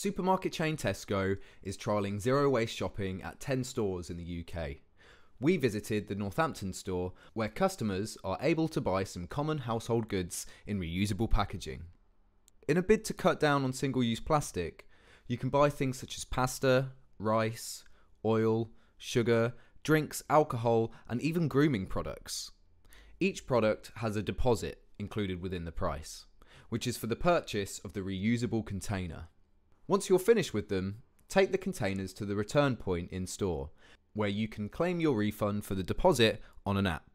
Supermarket chain Tesco is trialling zero waste shopping at 10 stores in the UK. We visited the Northampton store where customers are able to buy some common household goods in reusable packaging. In a bid to cut down on single use plastic, you can buy things such as pasta, rice, oil, sugar, drinks, alcohol, and even grooming products. Each product has a deposit included within the price, which is for the purchase of the reusable container. Once you're finished with them, take the containers to the return point in store, where you can claim your refund for the deposit on an app.